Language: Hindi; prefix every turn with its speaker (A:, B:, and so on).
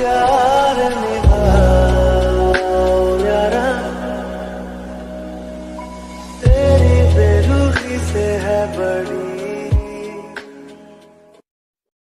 A: प्यार यारा। तेरी बेरुखी से है बड़ी